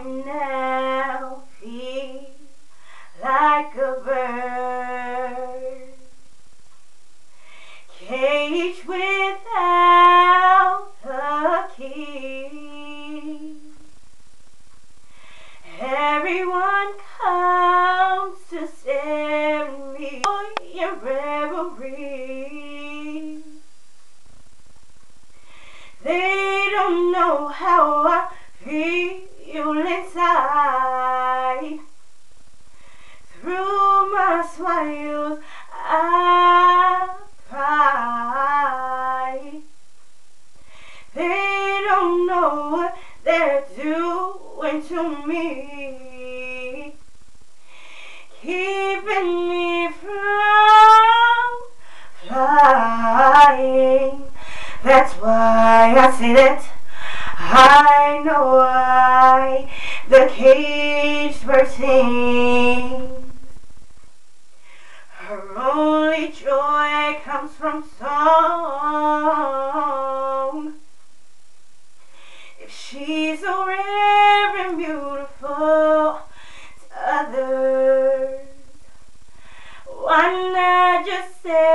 can now see like a bird. caged without a key. Everyone comes to send me your reverie. They don't know how I feel inside. Through my smiles, I cry. They don't know what they're doing to me, keeping me from flying. That's why I say that I know the caged bird sings. Her only joy comes from song. If she's so rare and beautiful to others, why not just set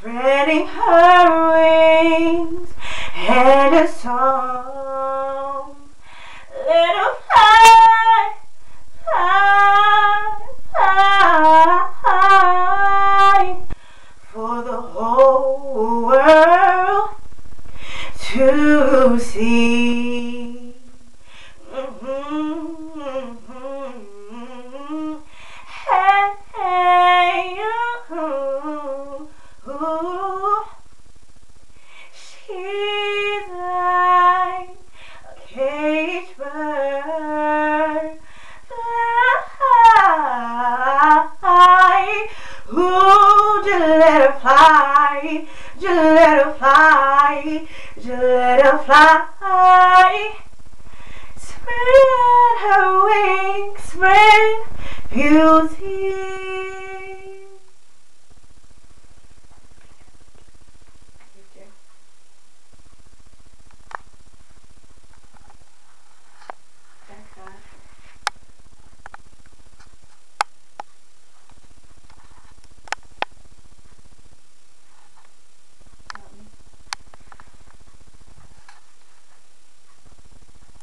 spreading her wings and a song. Her fly, fly, fly, for the whole world to see. Fly. Just let her fly. Just let her fly. Spread